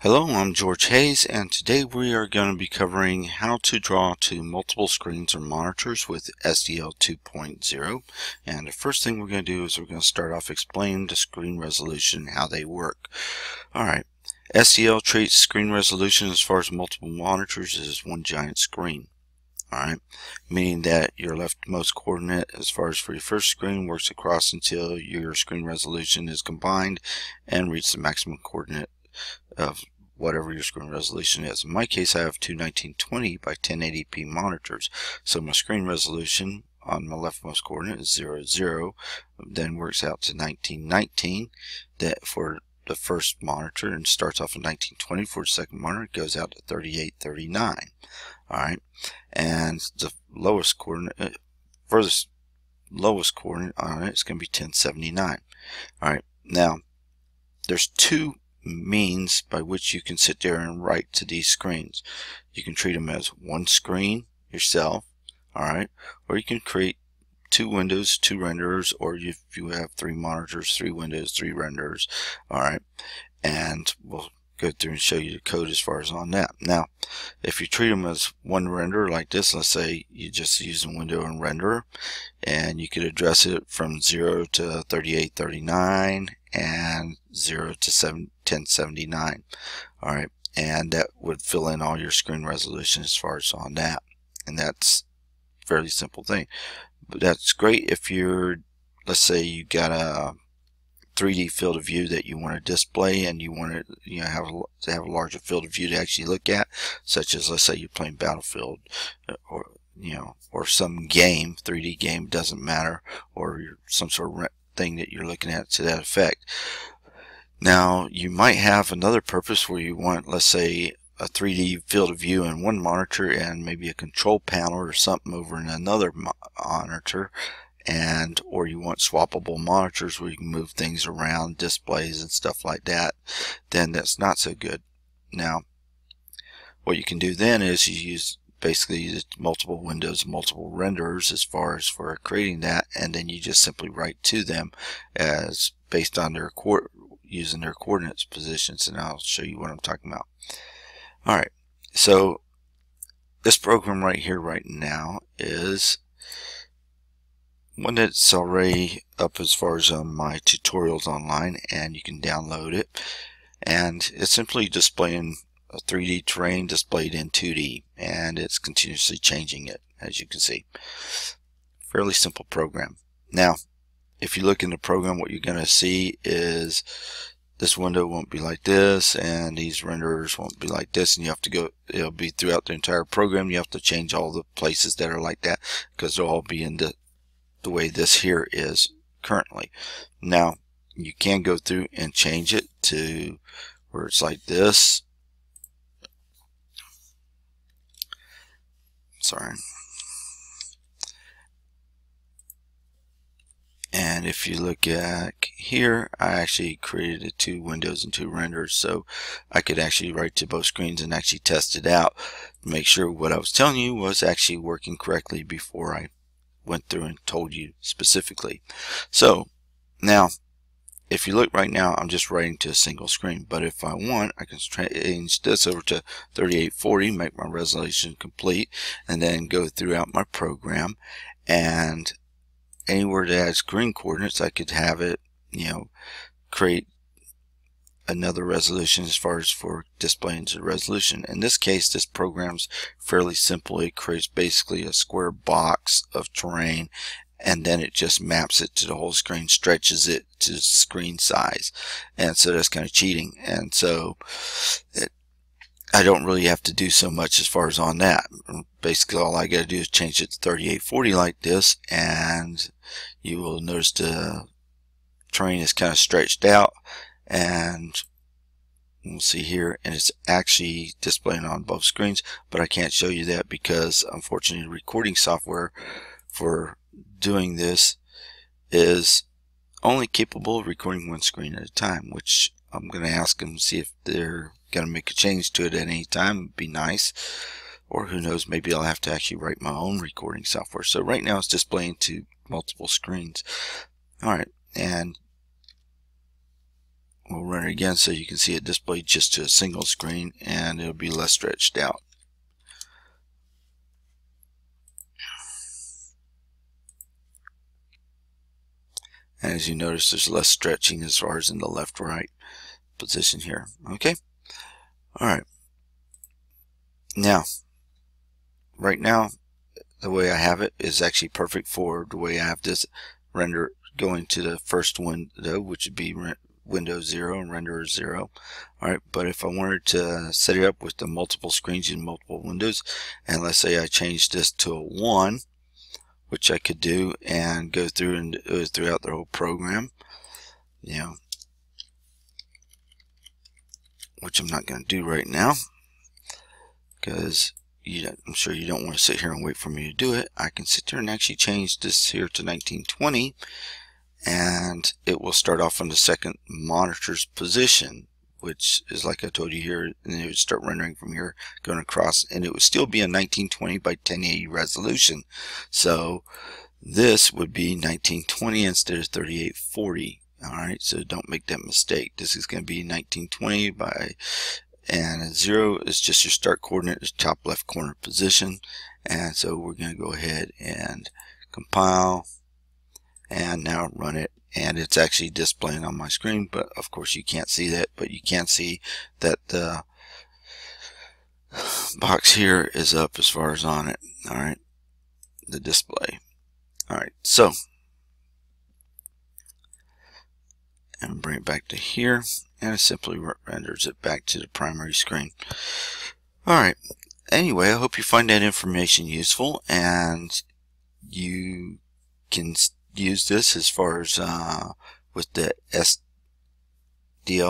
Hello, I'm George Hayes and today we are going to be covering how to draw to multiple screens or monitors with SDL 2.0 and the first thing we're going to do is we're going to start off explaining the screen resolution how they work. Alright, SDL treats screen resolution as far as multiple monitors as one giant screen. Alright, meaning that your leftmost coordinate as far as for your first screen works across until your screen resolution is combined and reaches the maximum coordinate of whatever your screen resolution is. In my case, I have two 1920 by 1080p monitors. So my screen resolution on my leftmost coordinate is 0, 0, then works out to 1919 that for the first monitor and starts off at 1920 for the second monitor it goes out to 3839 all right and the lowest coordinate uh, furthest lowest coordinate on it is going to be 1079 all right now there's two means by which you can sit there and write to these screens. You can treat them as one screen yourself, alright, or you can create two windows, two renderers, or if you have three monitors, three windows, three renderers, alright, and we'll go through and show you the code as far as on that. Now, if you treat them as one render like this, let's say you just use a window and renderer, and you could address it from 0 to 3839 and 0 to 7, 1079. All right, and that would fill in all your screen resolution as far as on that. And that's fairly simple thing. But that's great if you're, let's say you got a 3D field of view that you want to display and you want to you know have to have a larger field of view to actually look at, such as let's say you're playing Battlefield uh, or you know or some game, 3D game doesn't matter, or some sort of thing that you're looking at to that effect. Now, you might have another purpose where you want, let's say, a 3D field of view in one monitor and maybe a control panel or something over in another monitor and or you want swappable monitors where you can move things around displays and stuff like that then that's not so good. Now what you can do then is you use basically use multiple windows multiple renderers as far as for creating that and then you just simply write to them as based on their using their coordinates positions and I'll show you what I'm talking about. Alright so this program right here right now is one that's already up as far as um, my tutorials online and you can download it. And it's simply displaying a 3D terrain displayed in 2D and it's continuously changing it as you can see. Fairly simple program. Now if you look in the program what you're going to see is this window won't be like this and these renderers won't be like this and you have to go it'll be throughout the entire program. You have to change all the places that are like that because they'll all be in the the way this here is currently. Now, you can go through and change it to where it's like this. Sorry. And if you look at here, I actually created two windows and two renders so I could actually write to both screens and actually test it out make sure what I was telling you was actually working correctly before I went through and told you specifically. So now if you look right now I'm just writing to a single screen but if I want I can change this over to 3840 make my resolution complete and then go throughout my program and anywhere that has screen coordinates I could have it you know create another resolution as far as for displaying the resolution. In this case, this program's fairly simple. It creates basically a square box of terrain and then it just maps it to the whole screen, stretches it to screen size. And so that's kind of cheating. And so it, I don't really have to do so much as far as on that. Basically, all I got to do is change it to 3840 like this, and you will notice the terrain is kind of stretched out and we'll see here and it's actually displaying on both screens but I can't show you that because unfortunately recording software for doing this is only capable of recording one screen at a time which I'm going to ask them to see if they're going to make a change to it at any time. It'd be nice. Or who knows maybe I'll have to actually write my own recording software. So right now it's displaying to multiple screens. Alright and we'll run it again so you can see it displayed just to a single screen and it'll be less stretched out. And as you notice, there's less stretching as far as in the left-right position here. Okay? All right. Now, right now, the way I have it is actually perfect for the way I have this render going to the first window, which would be Windows 0 and Renderer 0. Alright, but if I wanted to set it up with the multiple screens and multiple windows, and let's say I change this to a 1, which I could do and go through and uh, throughout the whole program, you know, which I'm not going to do right now because I'm sure you don't want to sit here and wait for me to do it. I can sit there and actually change this here to 1920 and it will start off on the second monitor's position which is like I told you here and it would start rendering from here going across and it would still be a 1920 by 1080 resolution. So this would be 1920 instead of 3840 alright so don't make that mistake. This is going to be 1920 by and zero is just your start coordinate is top left corner position. And so we're going to go ahead and compile and now run it and it's actually displaying on my screen but of course you can't see that but you can see that the box here is up as far as on it alright the display. Alright so and bring it back to here and it simply renders it back to the primary screen. Alright anyway I hope you find that information useful and you can use this as far as uh, with the SDL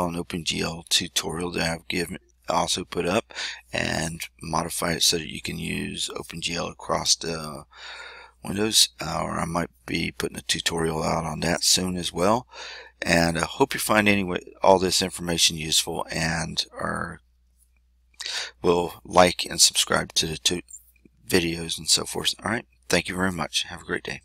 and OpenGL tutorial that I've given also put up and modify it so that you can use OpenGL across the Windows. Uh, or I might be putting a tutorial out on that soon as well. And I hope you find anyway all this information useful and are will like and subscribe to the videos and so forth. Alright thank you very much. Have a great day